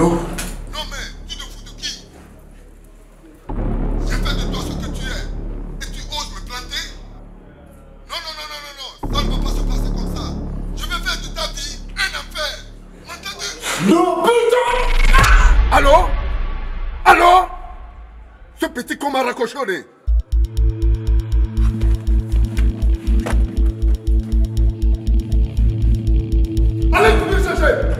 Non mais, tu te fous de qui Je fais de toi ce que tu es. Et tu oses me planter Non, non, non, non, non, non. Ça ne va pas se passer comme ça. Je vais faire de ta vie un enfer. M'entends-tu Non, putain ah! Allô Allô Ce petit con m'a Allez, vous me chercher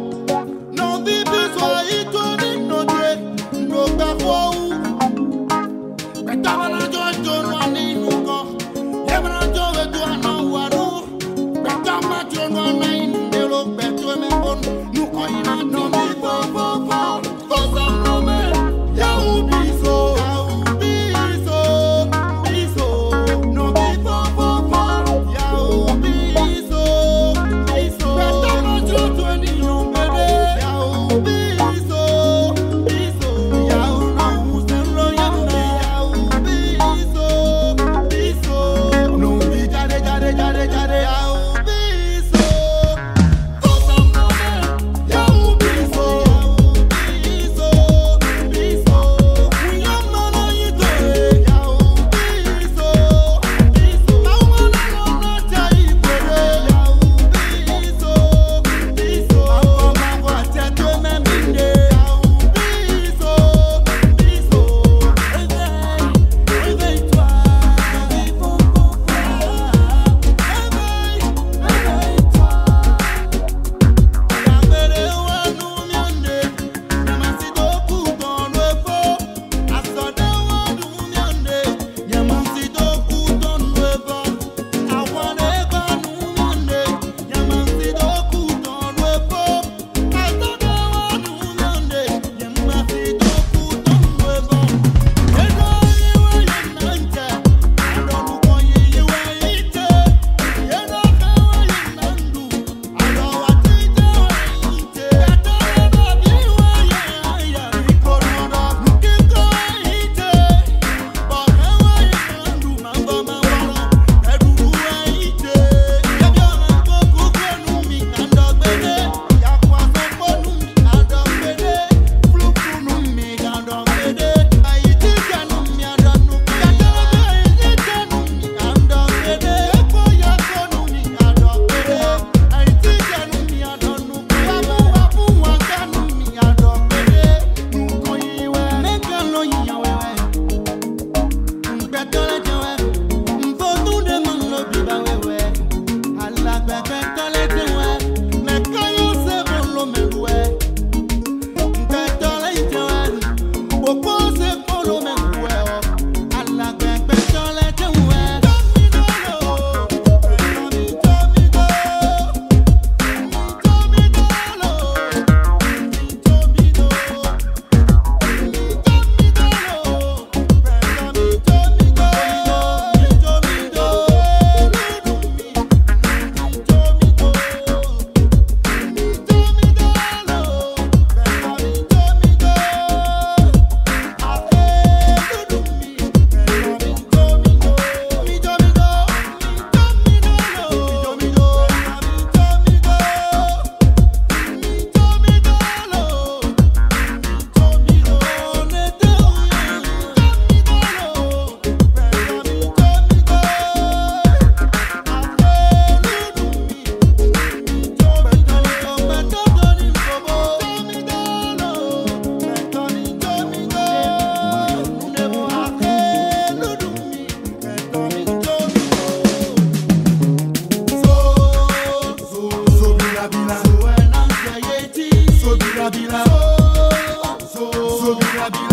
I be